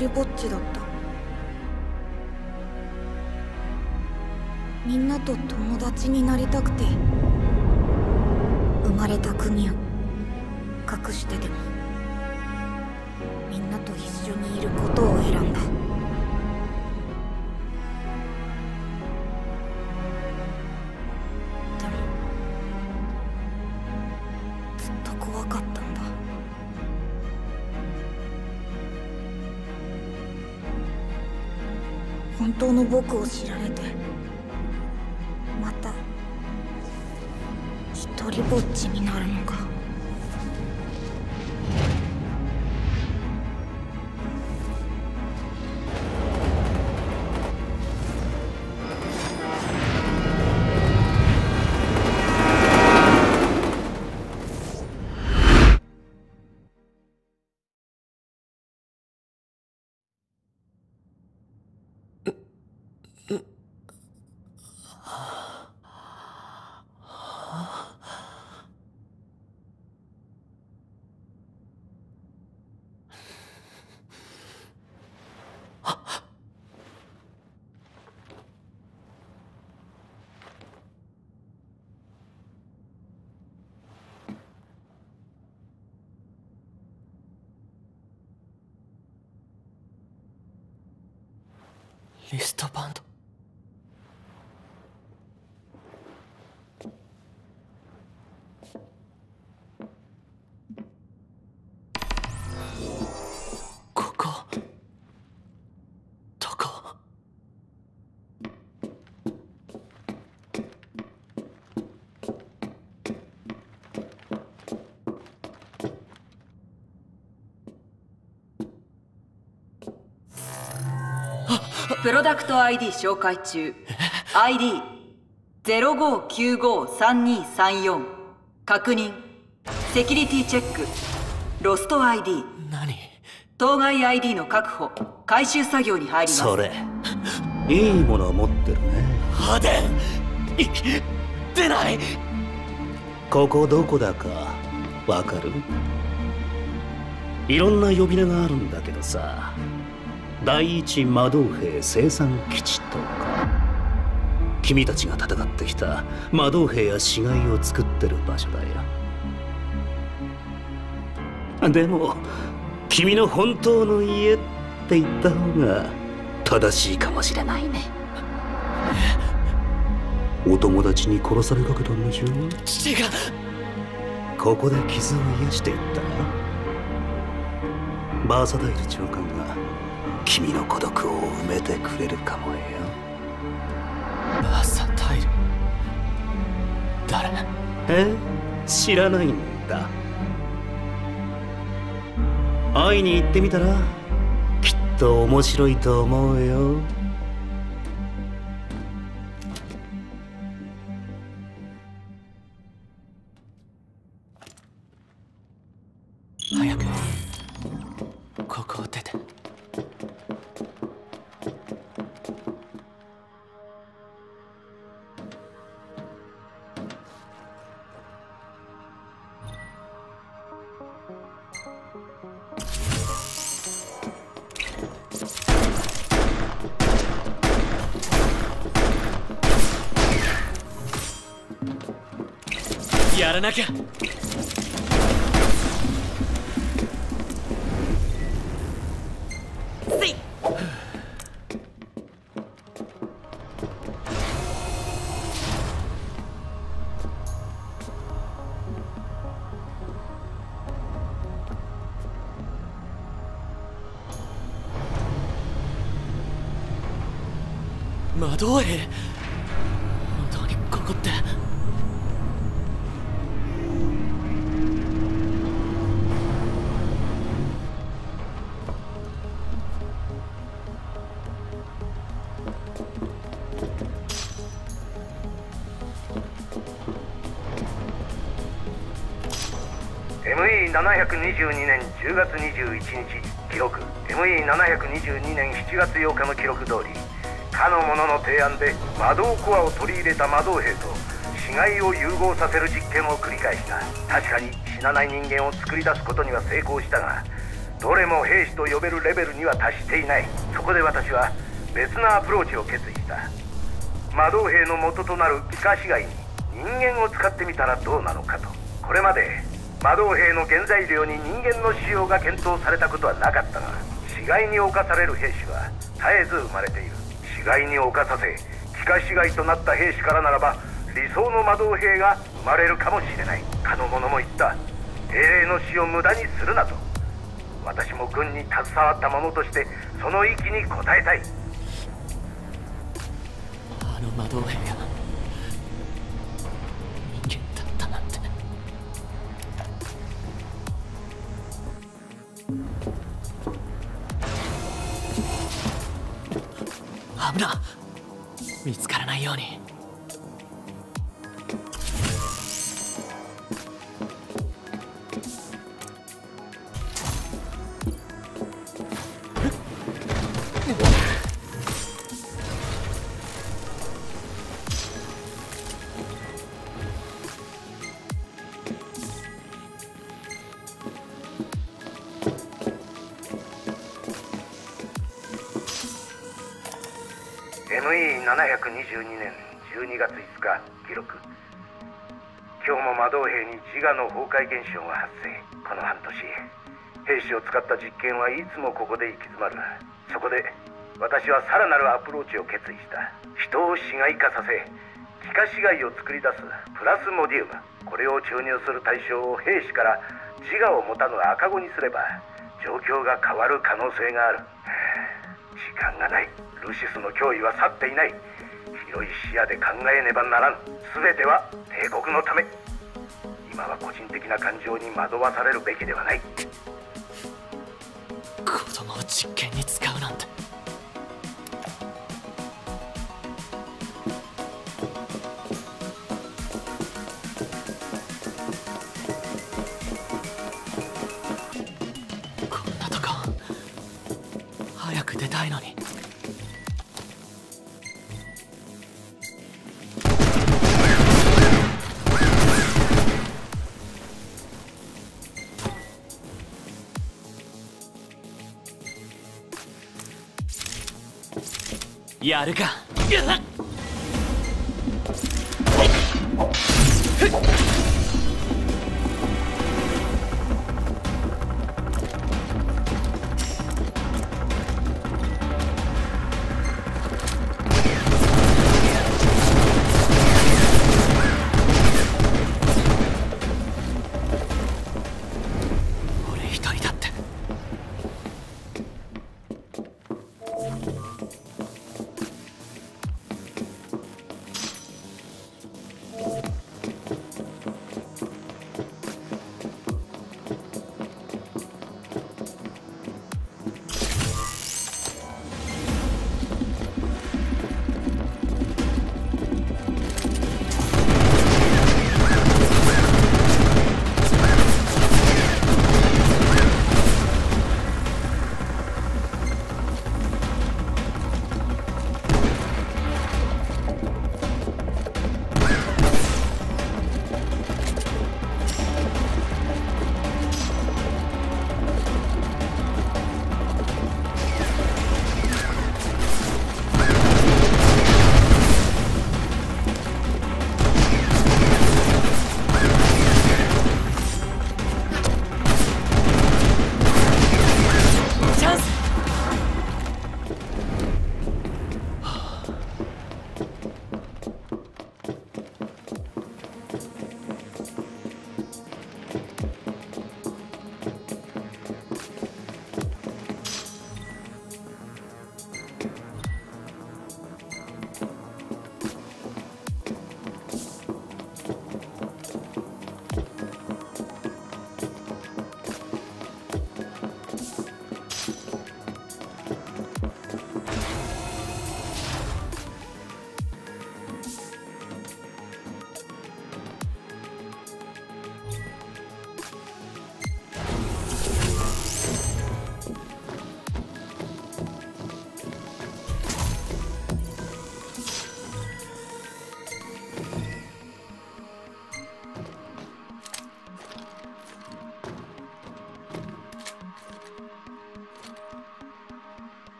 りぼっちだった。みんなと友達になりたくて生まれた国を隠してでも。当の僕を知らリストバンド。プロダクト ID 紹介中。ID05953234 確認。セキュリティチェック。ロスト ID 何？当該 ID の確保。回収作業に入ります。それ。いいものを持ってるね。派手。い出ない。ここどこだか。わかる？いろんな呼び名があるんだけどさ第一魔導兵生産基地とか。君たちが戦ってきた魔導兵や死骸を作ってる場所だよ。でも君の本当の家って言った方が正しいかもしれないね。お友達に殺されかけたんでしょ？父が。ここで傷を癒していったら？バーサダイル長官が君の孤独を埋めてくれるかもよ。バーサタイル。誰？え？知らないんだ。会いに行ってみたらきっと面白いと思うよ魔導兵本当にここって「ME722 年10月21日記録。ME722 年7月8日の記録通り。かの者の提案で魔導コアを取り入れた魔導兵と死骸を融合させる実験を繰り返した。確かに死なない人間を作り出すことには成功したがどれも兵士と呼べるレベルには達していない。そこで私は別なアプローチを決意した。魔導兵の元となる気化市街に人間を使ってみたらどうなのかと。これまで魔導兵の原材料に人間の使用が検討されたことはなかったが死骸に侵される兵士は絶えず生まれている。死骸に侵させ気化死骸となった兵士からならば理想の魔導兵が生まれるかもしれない。かの者も言った。英霊の死を無駄にするなと。私も軍に携わった者としてその域に応えたい。あの魔導兵が危な。見つからないように「ME722 年12月5日記録。今日も魔導兵に自我の崩壊現象が発生。この半年。兵士を使った実験はいつもここで行き詰まる。そこで私はさらなるアプローチを決意した。人を死骸化させ気化死骸を作り出す。プラスモディウム。これを注入する対象を兵士から自我を持たぬ赤子にすれば状況が変わる可能性がある。時間がない。ルシスの脅威は去っていない。広い視野で考えねばならん。全ては帝国のため。今は個人的な感情に惑わされるべきではない。子供を実験に使うなんて。やるか。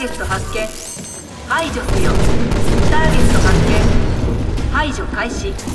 ーゲット発見。排除せよターゲット発見。排除開始。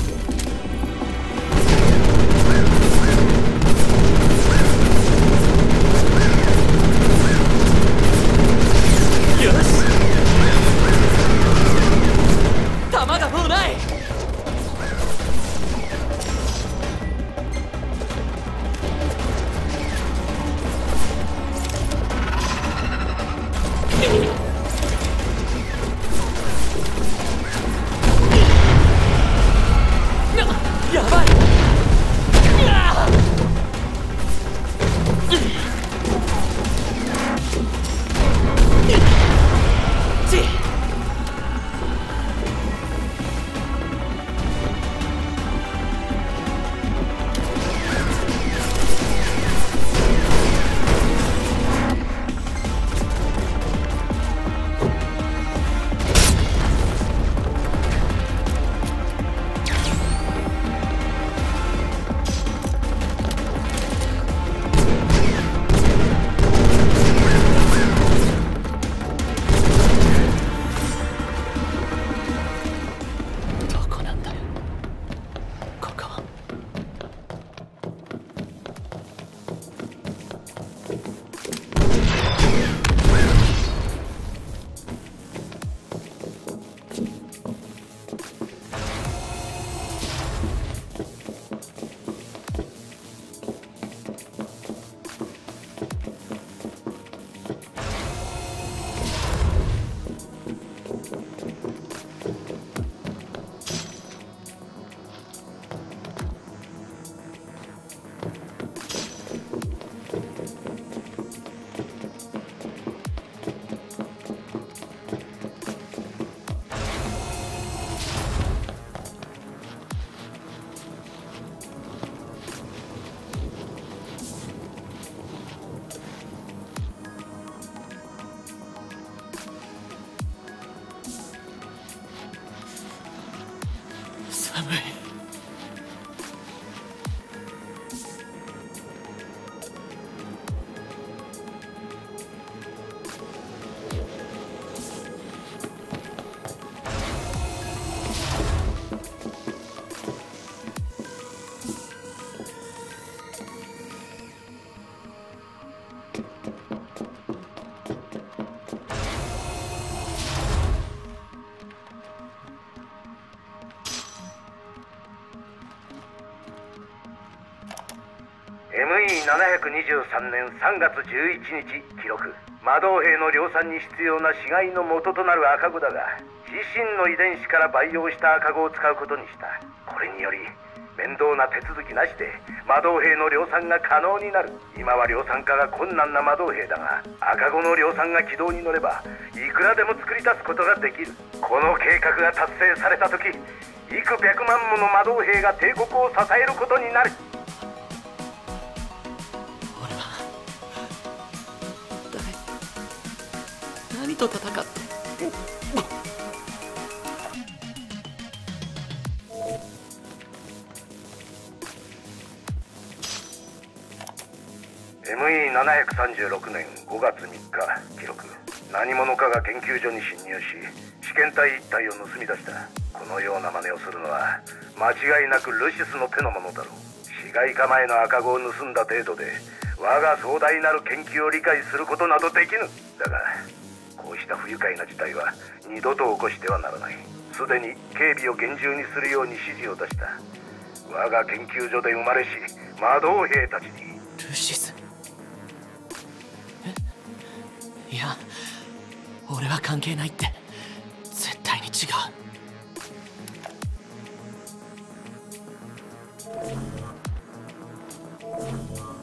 723年3月11日記録。魔導兵の量産に必要な死骸の元となる赤子だが自身の遺伝子から培養した赤子を使うことにした。これにより面倒な手続きなしで魔導兵の量産が可能になる。今は量産化が困難な魔導兵だが赤子の量産が軌道に乗ればいくらでも作り出すことができる。この計画が達成された時幾百万もの魔導兵が帝国を支えることになる。と戦って ME736 年5月3日記録。何者かが研究所に侵入し試験体一体を盗み出した。このような真似をするのは間違いなくルシスの手のものだろう。市街構えの赤子を盗んだ程度で我が壮大なる研究を理解することなどできぬ。だがこうした不愉快な事態は二度と起こしてはならない。すでに警備を厳重にするように指示を出した。我が研究所で生まれし魔導兵たちに。ルシス。え？いや俺は関係ないって。絶対に違う。タ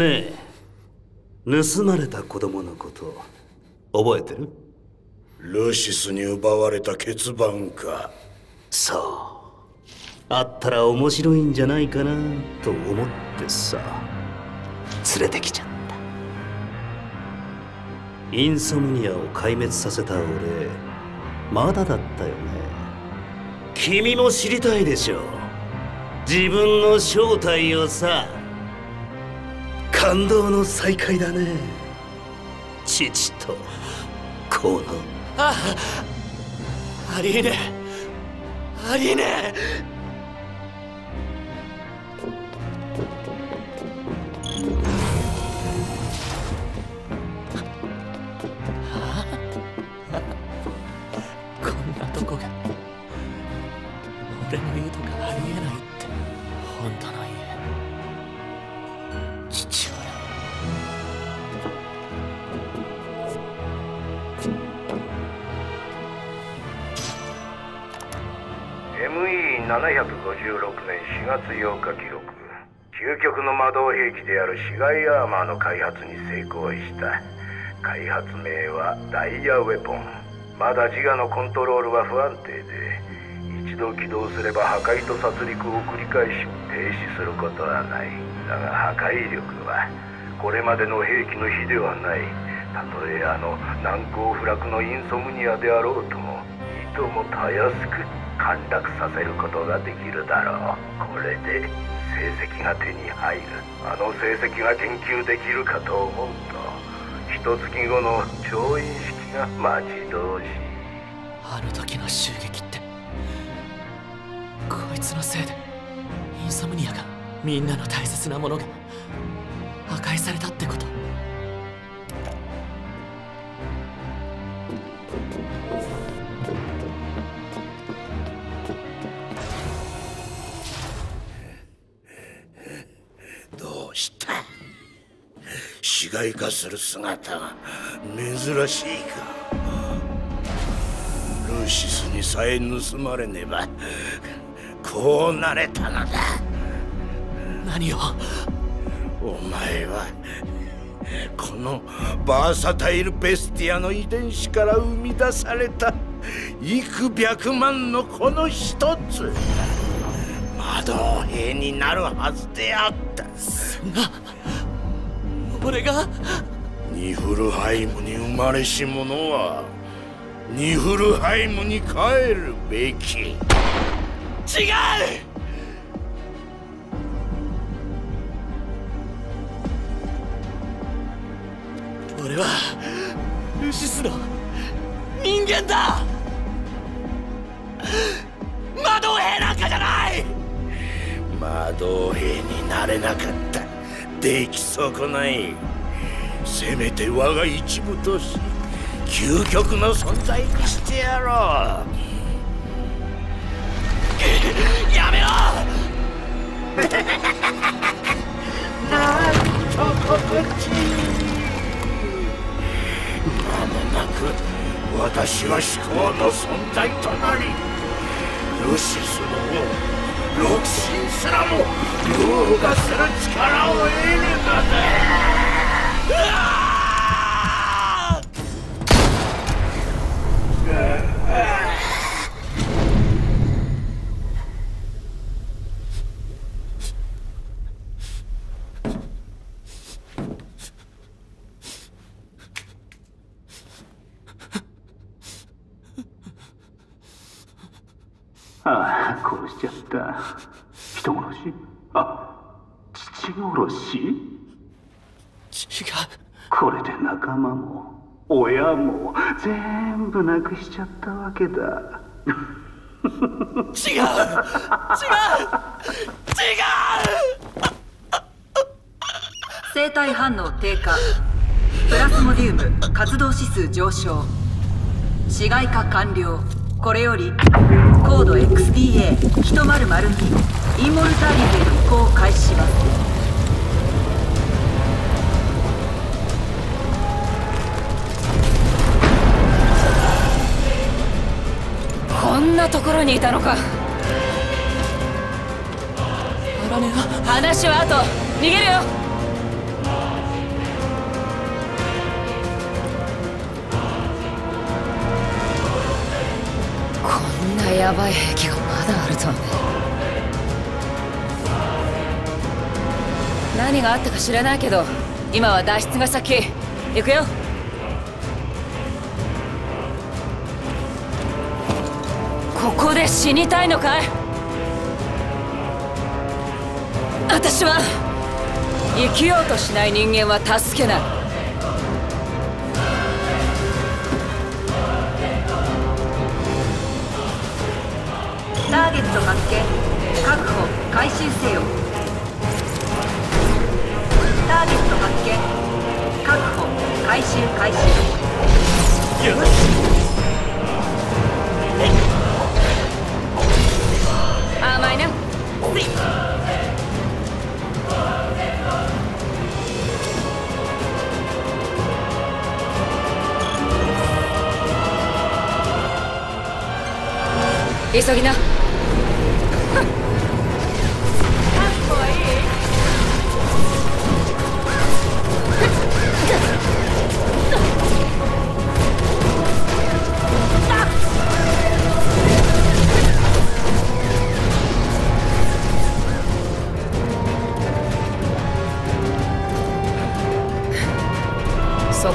ねえ。盗まれた子供のこと覚えてる？ルシスに奪われた欠番か。そう。あったら面白いんじゃないかなと思ってさ。連れてきちゃった。インソムニアを壊滅させた俺まだだったよね。君も知りたいでしょ自分の正体をさ感動の再会だね。父と子の。あありえねえ。ありえねえ。年4月8日記録究極の魔導兵器である市街アーマーの開発に成功した開発名はダイヤウェポンまだ自我のコントロールは不安定で一度起動すれば破壊と殺戮を繰り返し停止することはない。だが破壊力はこれまでの兵器の比ではない。たとえあの難攻不落のインソムニアであろうともいともたやすく陥落させることができるだろう。これで成績が手に入る。あの成績が研究できるかと思うと一月後の調印式が待ち遠しい。あの時の襲撃ってこいつのせいでインソムニアがみんなの大切なものが破壊されたってこと。市街化する姿が珍しいか。ルーシスにさえ盗まれねばこうなれたのだ。何を？お前はこのバーサタイル・ベスティアの遺伝子から生み出された幾百万のこの一つ。魔導兵になるはずであった俺が？ニフルハイムに生まれし者はニフルハイムに帰るべき。違う！俺はルシスの人間だ！魔導兵なんかじゃない！魔導兵になれなかった出来損ない。せめて我が一部とし究極の存在にしてやろう。やめろ！なんと心地いい間もなく私は至高の存在となりルシスの王六神すらも凌駕する力を得るのだった。人殺し？あ父殺し？違う。これで仲間も親も全部なくしちゃったわけだ。違う。違う。違う。生体反応低下。プラスモディウム活動指数上昇。市街化完了これよりコード XDA1002 インモルタリティの移行を開始します。こんなところにいたのか。アラネは話は後。逃げるよなヤバい兵器がまだあるとはね何があったか知らないけど今は脱出が先。行くよ。ここで死にたいのかい？私は生きようとしない人間は助けない。回収せよ。ターゲット発見。確保。回収開始よし甘いな。急ぎな。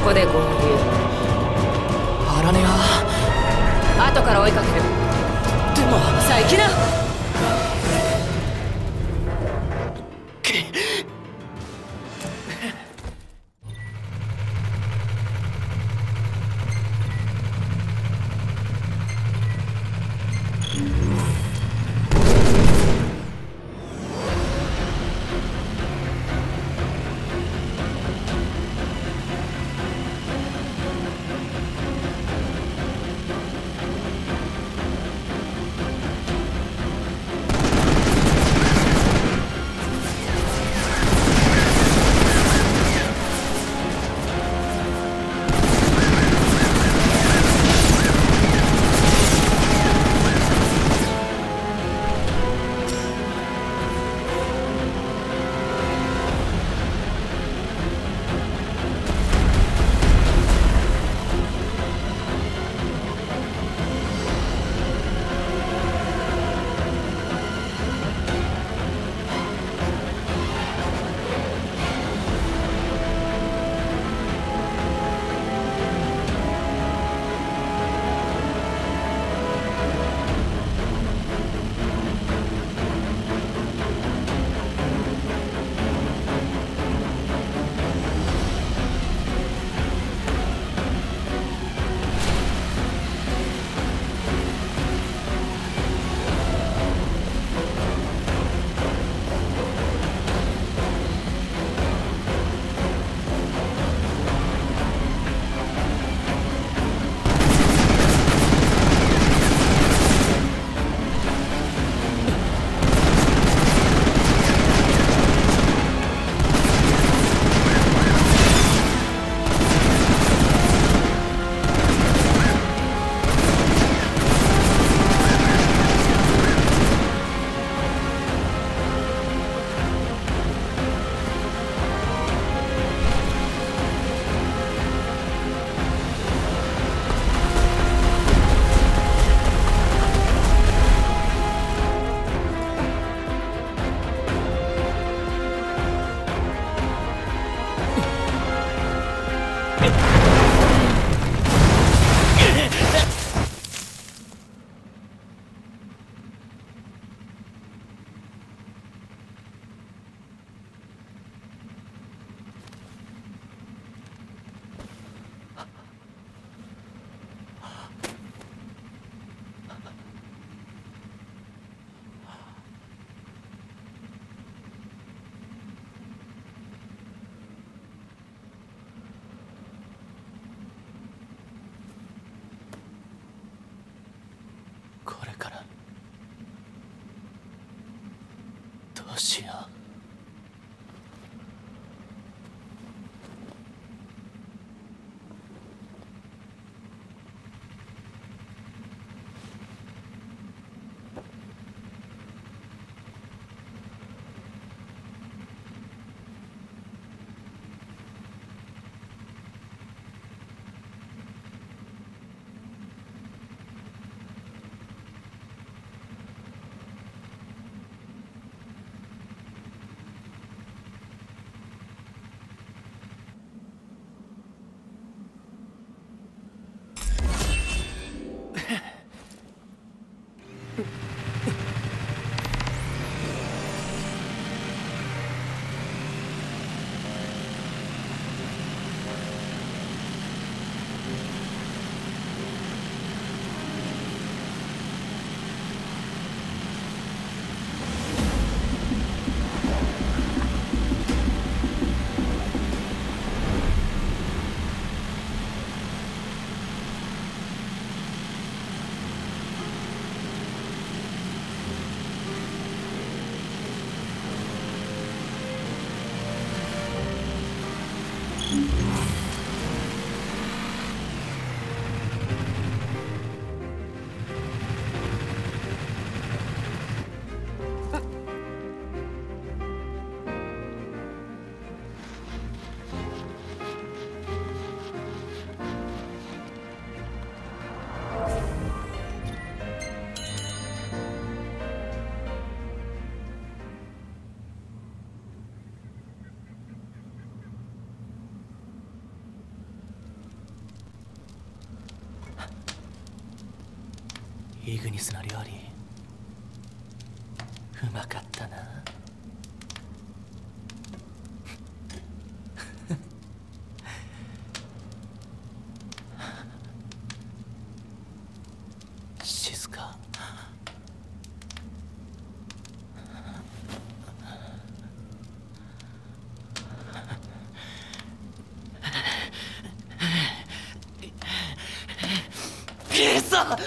こで合流荒根は後から追いかける。でもさあ行きなどイグニスの料理。うまかったな静かゲサ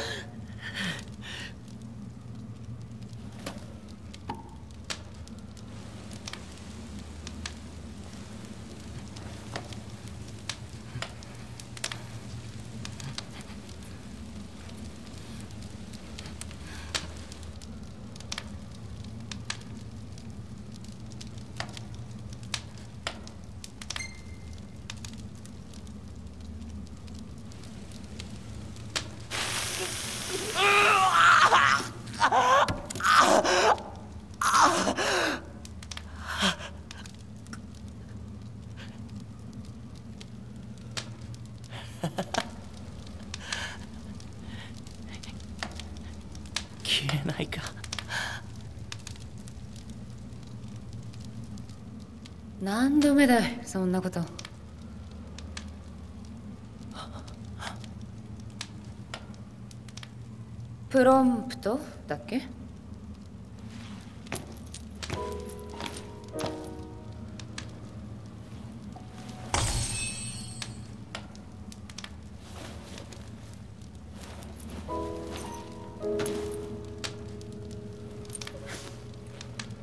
消えないか何度目だいそんなこと。プロンプトだっけ？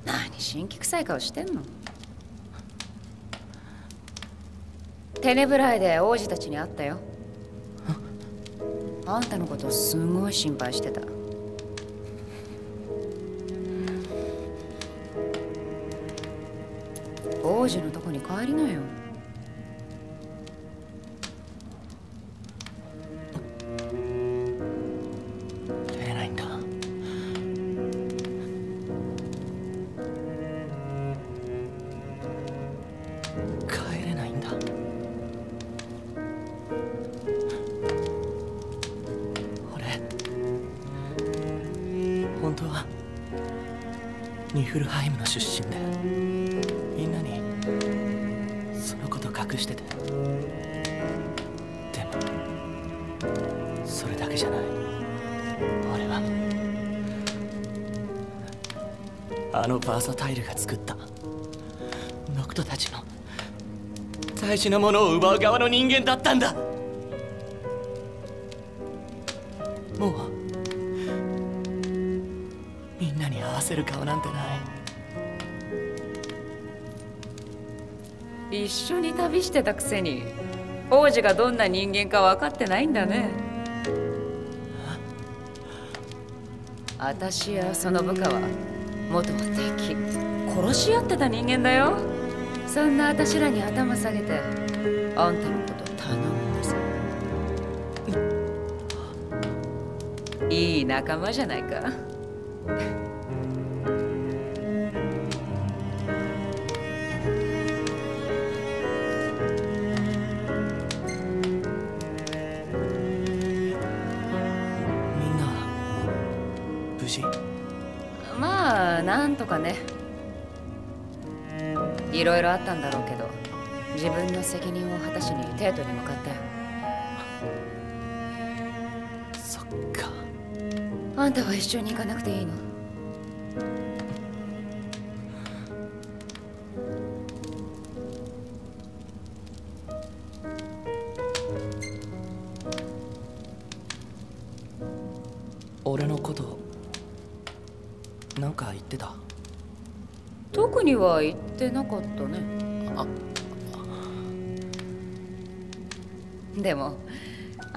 何新規臭い顔してんの？テネブライで王子たちに会ったよ。あんたのことすごい心配してた。王子のとこに帰りなよ。ニフルハイムの出身で。みんなにそのこと隠してて。でもそれだけじゃない。俺は。あのバーサタイルが作った。ノクトたちの大事なものを奪う側の人間だったんだ。旅してたくせに王子がどんな人間か分かってないんだね。私やその部下は元は敵殺し合ってた人間だよ。そんな私らに頭下げてあんたのこと頼むのさいい仲間じゃないかったんだろうけど自分の責任を果たしにテートに向かったよ。そっか。あんたは一緒に行かなくていいの？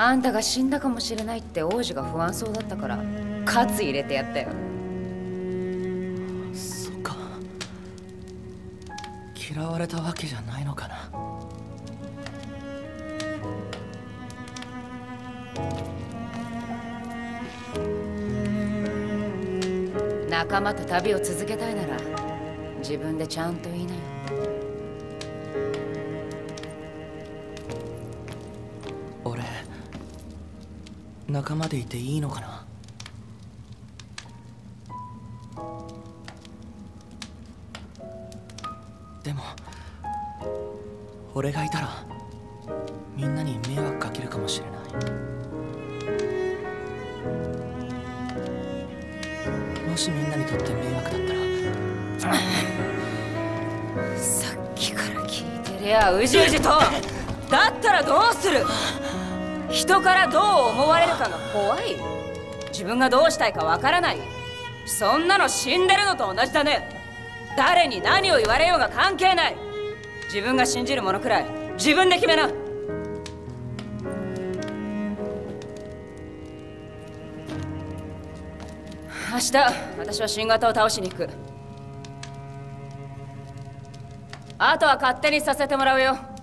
あんたが死んだかもしれないって王子が不安そうだったから喝入れてやったよ。そっか。嫌われたわけじゃないのかな。仲間と旅を続けたいなら自分でちゃんと言いなよ仲間でいていいのかな？でも俺がいたらみんなに迷惑かけるかもしれない。もしみんなにとって迷惑だったらさっきから聞いてりゃうじうじと。だったらどうする？人からどう思われるかが怖い自分がどうしたいかわからないそんなの死んでるのと同じだね。誰に何を言われようが関係ない。自分が信じるものくらい。自分で決めな。明日私は新型を倒しに行く。あとは勝手にさせてもらうよ。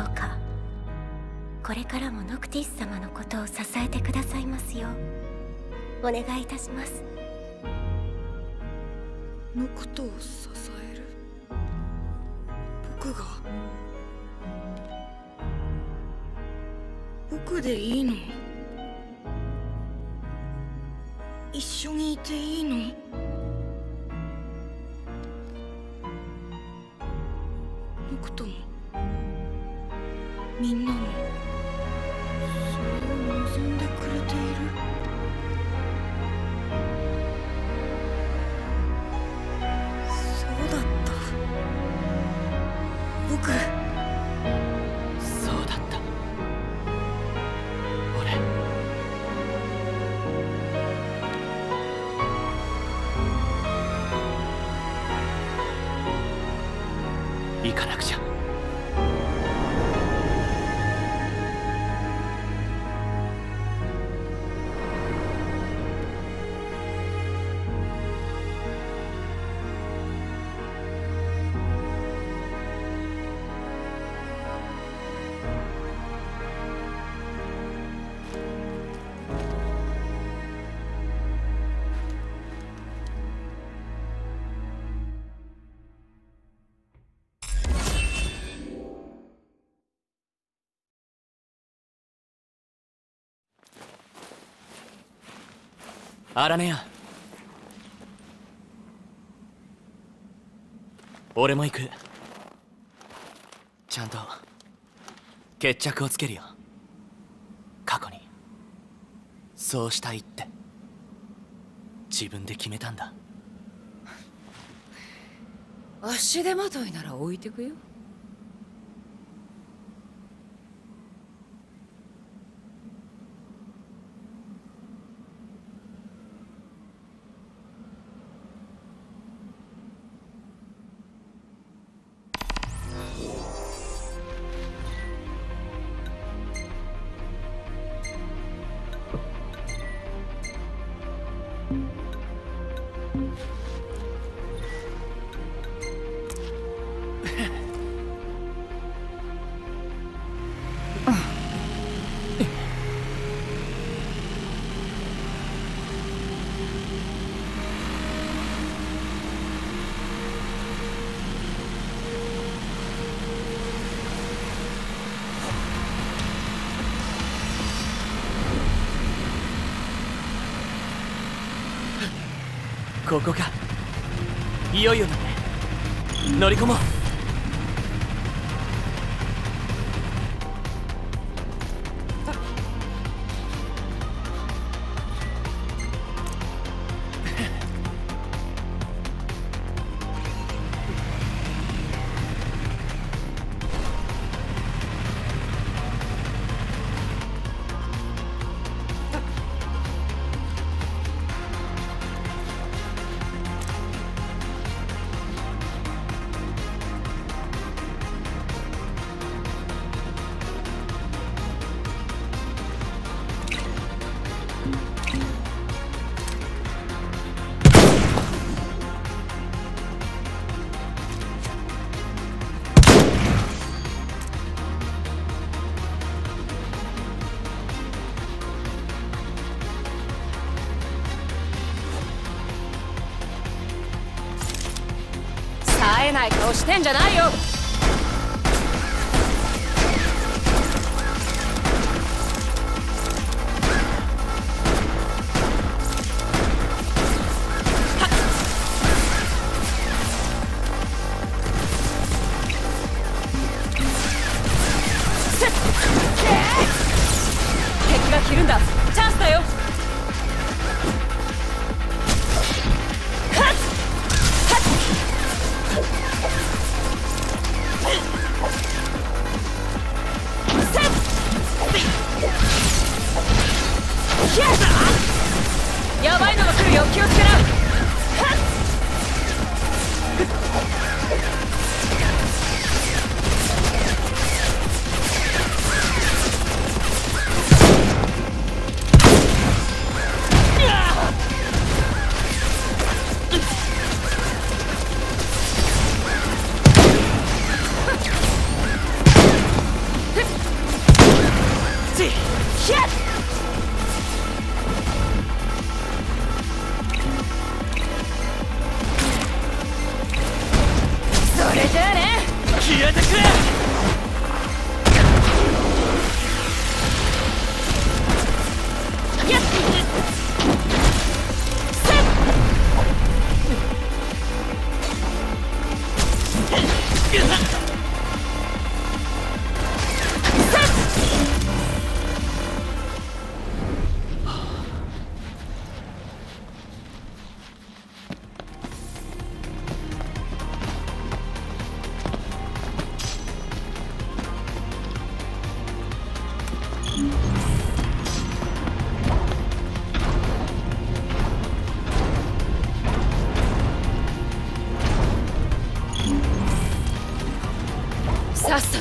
どうか？これからもノクティス様のことを支えてくださいますよ。うお願いいたします。のことを支える？僕が？僕でいいの？一緒にいていいの？僕とも？みんなアラネア俺も行く。ちゃんと決着をつけるよ。過去に。そうしたいって。自分で決めたんだ。足手まといなら置いてくよ。ここか。いよいよだね。乗り込もう。顔してんじゃないよ。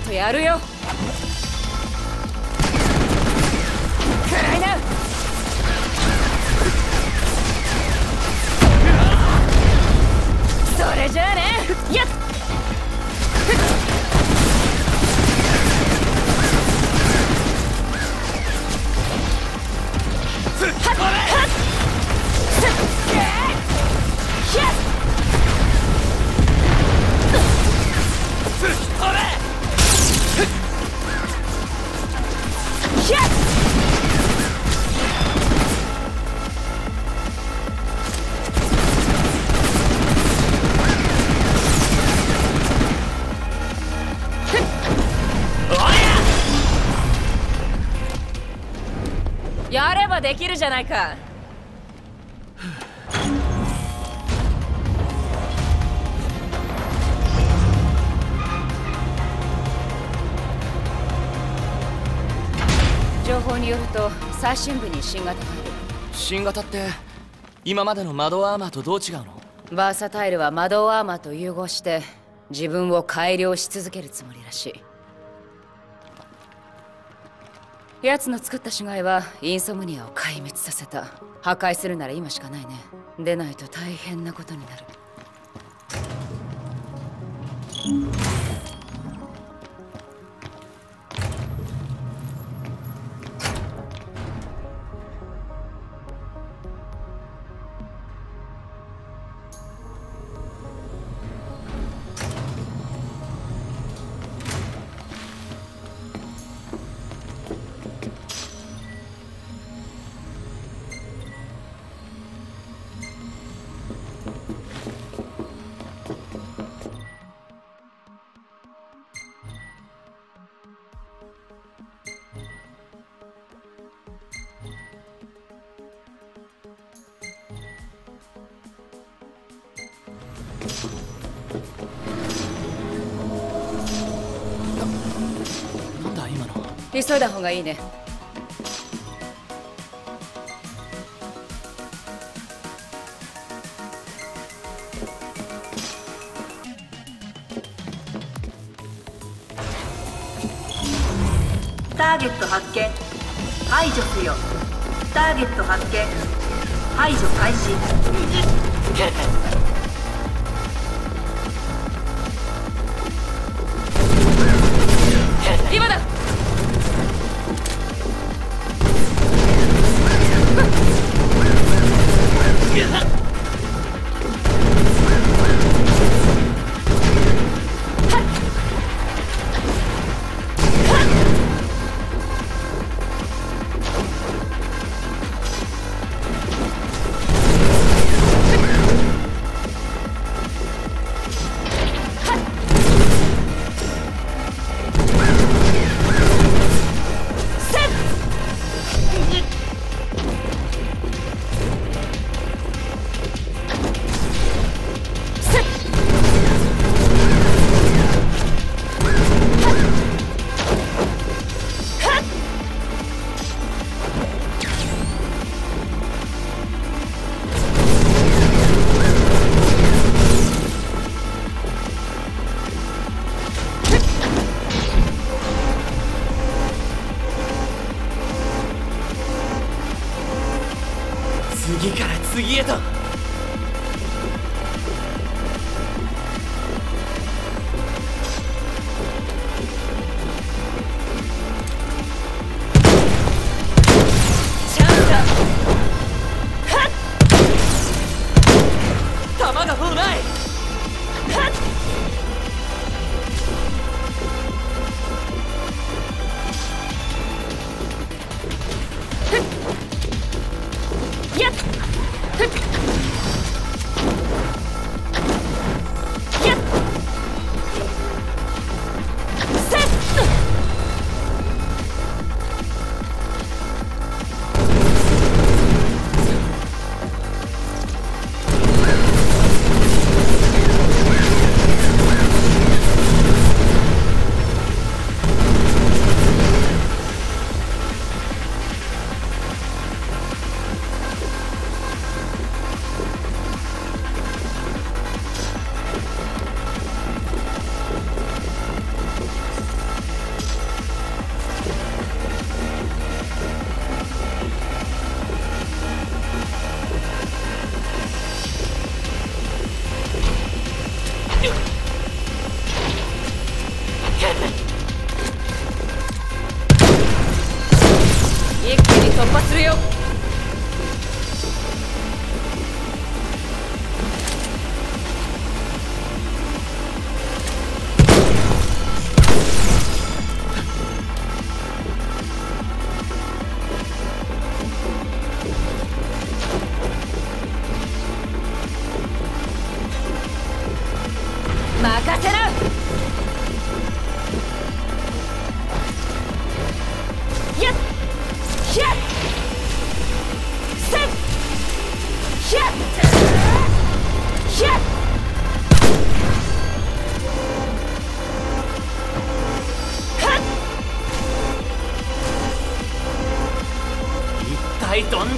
とやるよ。るじゃないか。情報によると最深部に新型がある。新型って今までの窓アーマーとどう違うの？バーサタイルは魔導アーマーと融合して自分を改良し続けるつもりらしい奴の作った死骸はインソムニアを壊滅させた。破壊するなら今しかないね。でないと大変なことになる。急だ方がいいね。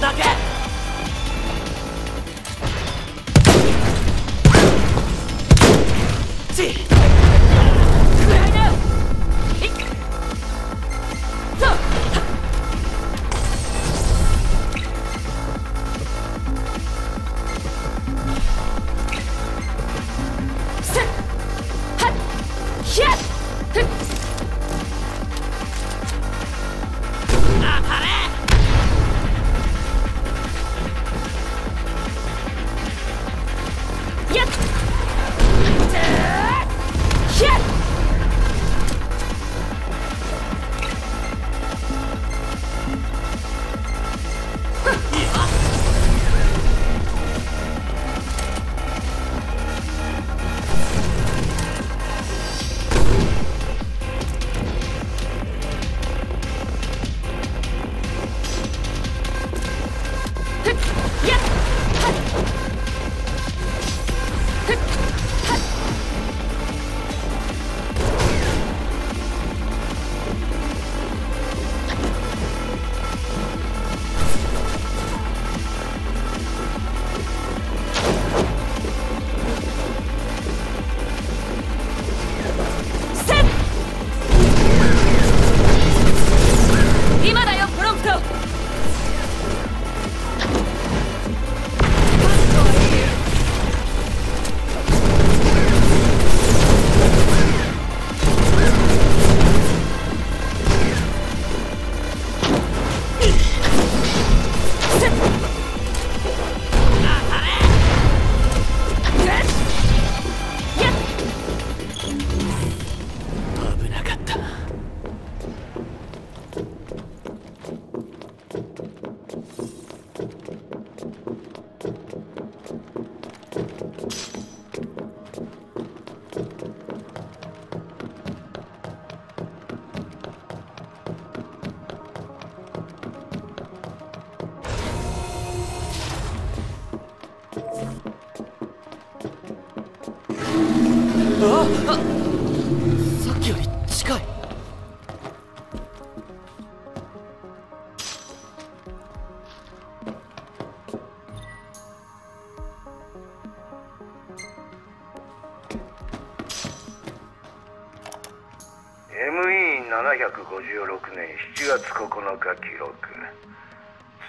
だけ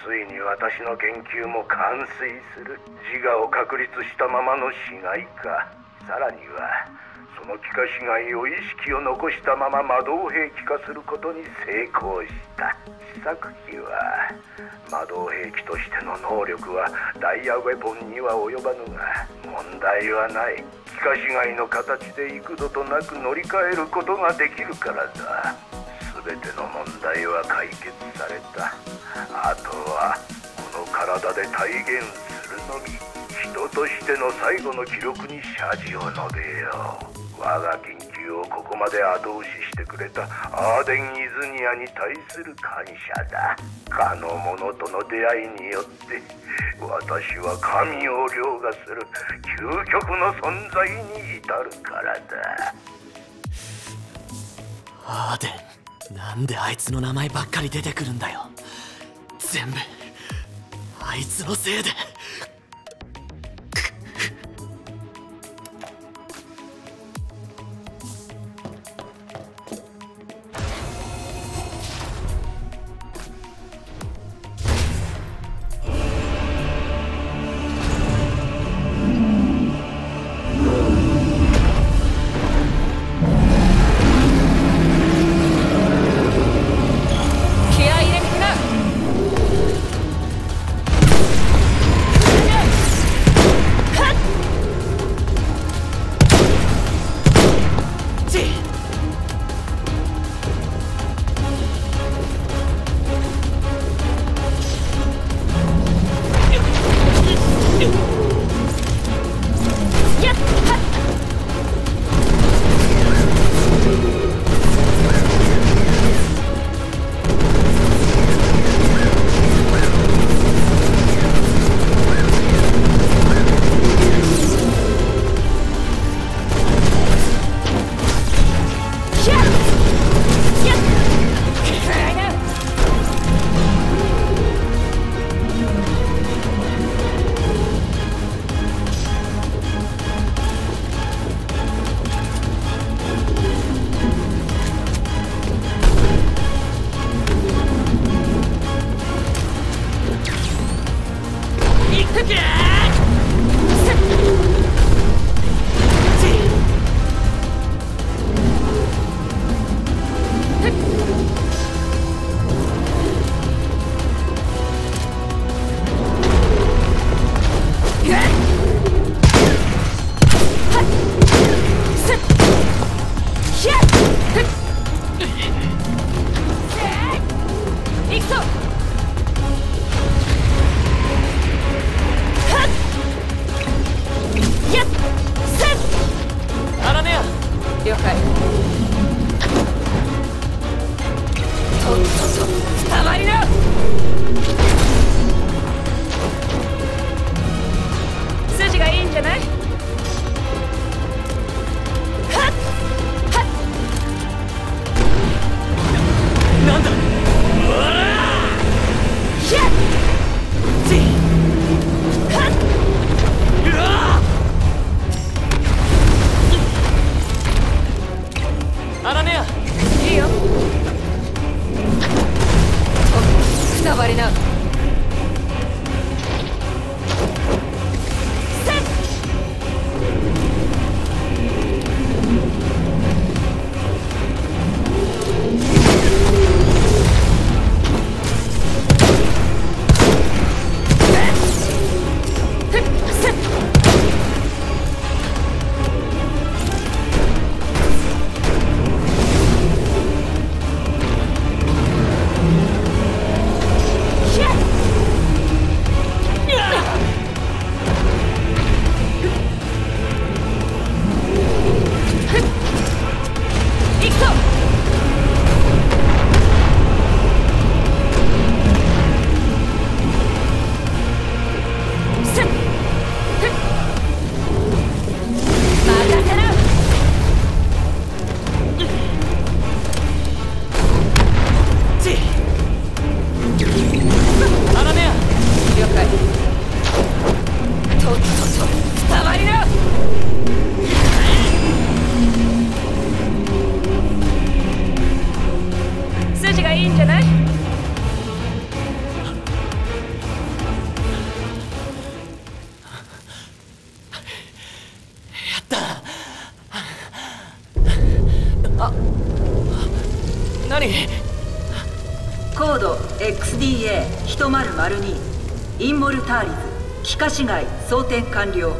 ついに私の研究も完遂する自我を確立したままの死骸かさらにはその気化死骸を意識を残したまま魔導兵器化することに成功した。試作機は魔導兵器としての能力はダイヤウェポンには及ばぬが問題はない。気化死骸の形で幾度となく乗り換えることができるからだ。全ての問題は解決された。あとはこの体で体現するのみ人としての最後の記録に謝辞を述べよう。我が研究をここまで後押ししてくれたアーデン・イズニアに対する感謝だ。かの者との出会いによって私は神を凌駕する究極の存在に至るからだ。アーデン。なんであいつの名前ばっかり出てくるんだよ。全部あいつのせいで。装填完了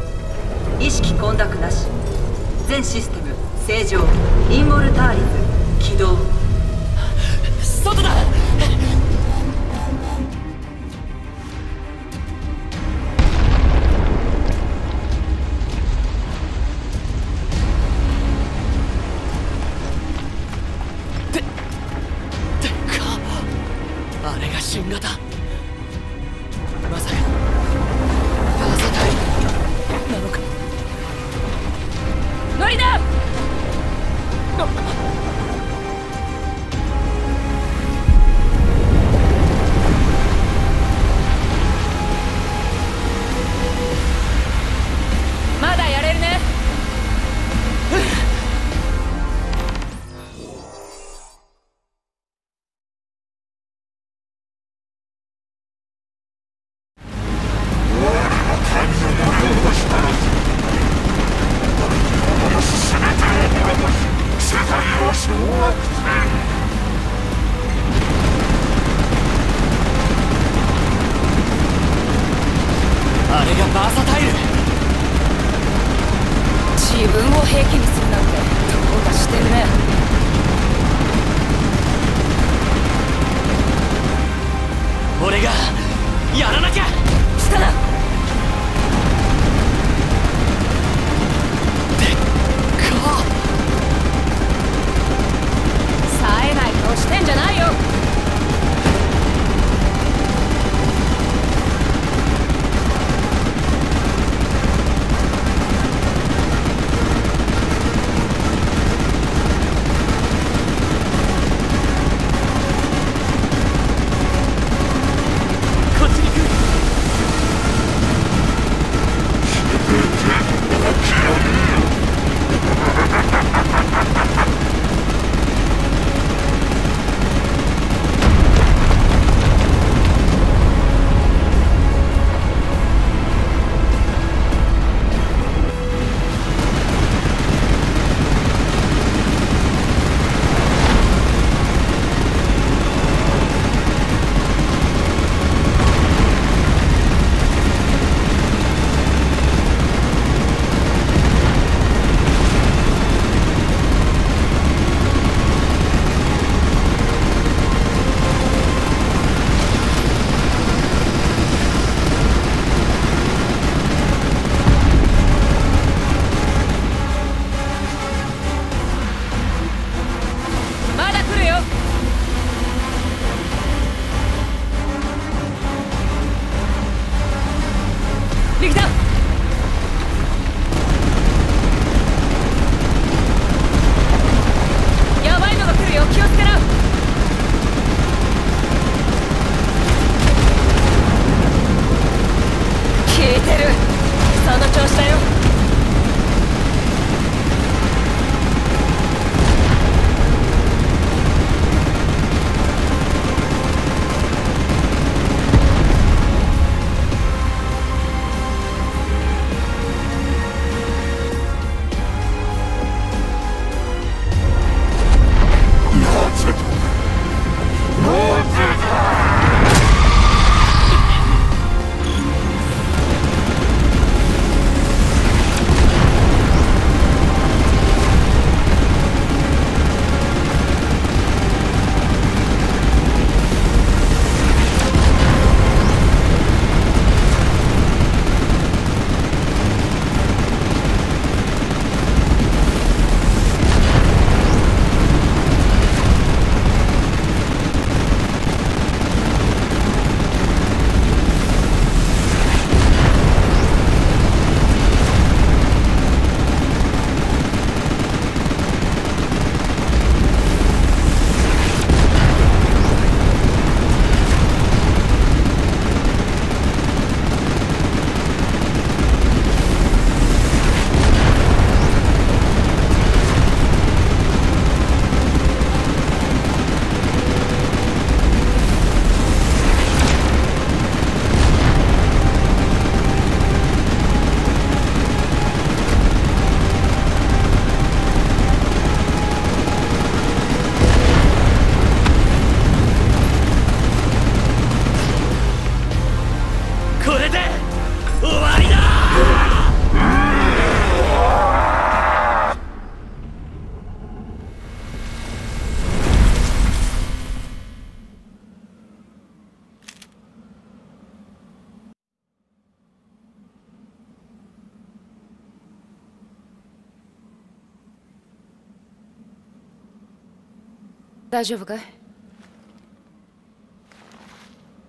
大丈夫かい？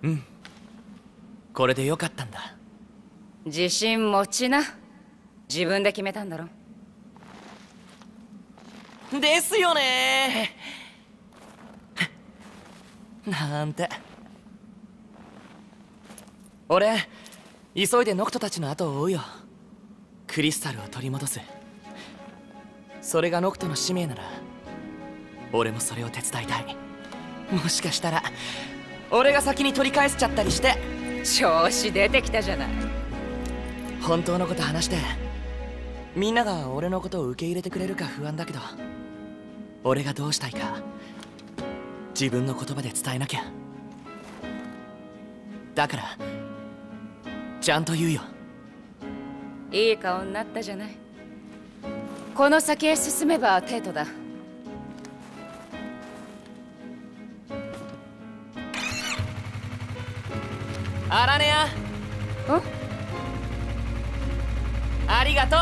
うん。これでよかったんだ。自信持ちな。自分で決めたんだろ。ですよね。なんて。俺急いでノクトたちの後を追うよ。クリスタルを取り戻す。それがノクトの使命なら俺もそれを手伝いたい。もしかしたら俺が先に取り返せちゃったりして調子出てきたじゃない。本当のこと話してみんなが俺のことを受け入れてくれるか不安だけど俺がどうしたいか自分の言葉で伝えなきゃ。だからちゃんと言うよ。いい顔になったじゃない。この先へ進めばテートだアラネアんありがとう。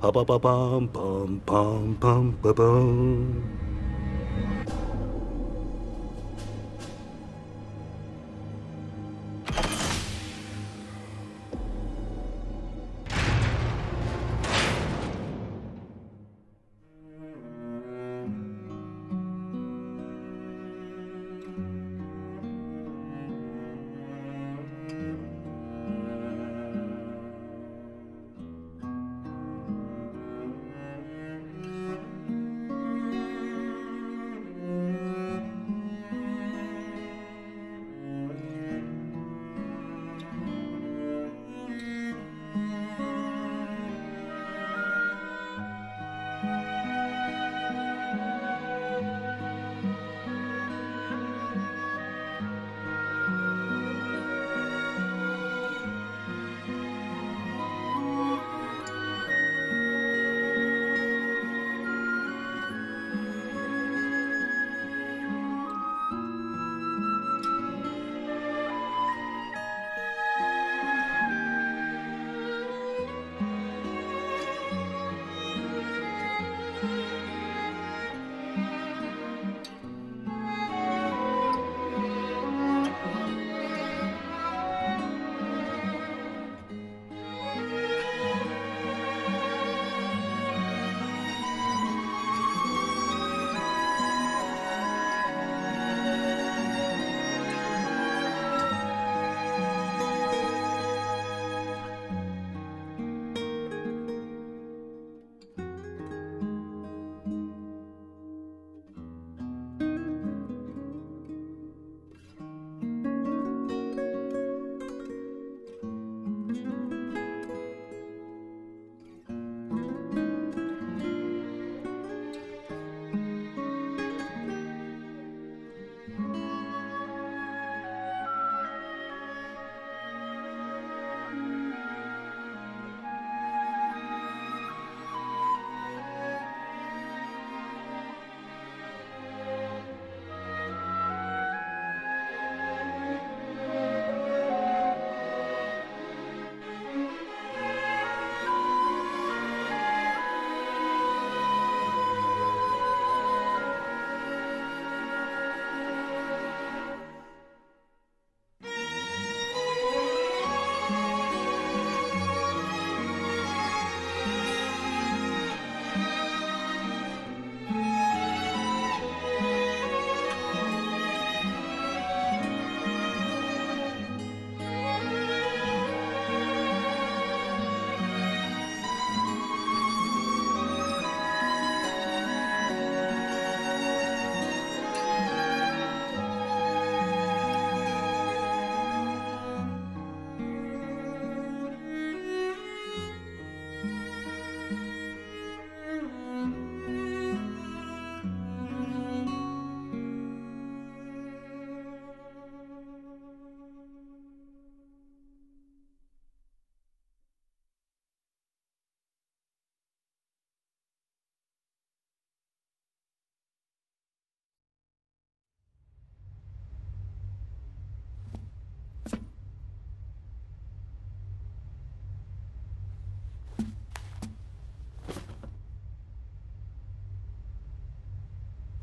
パパパパンパンパンパンパパン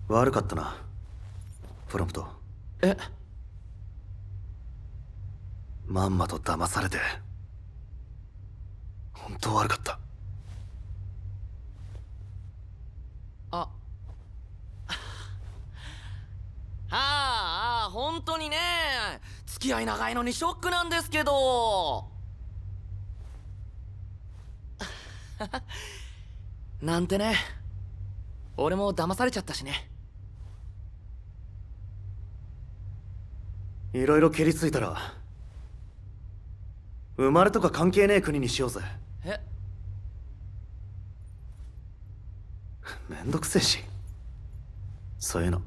悪かったな。プロムト。え？まんまと騙されて。本当悪かった。あ。ああ本当にね。付き合い長いのにショックなんですけど。なんてね。俺も騙されちゃったしねいろいろ蹴りついたら生まれとか関係ねえ国にしようぜ。え？めんどくせえし。そういうの。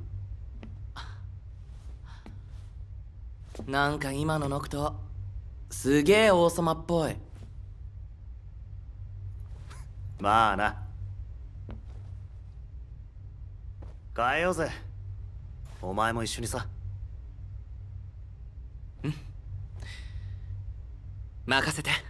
なんか今のノクトすげえ王様っぽい。まあな。変えようぜ。お前も一緒にさ任せて。